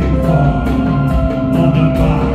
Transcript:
on the bar.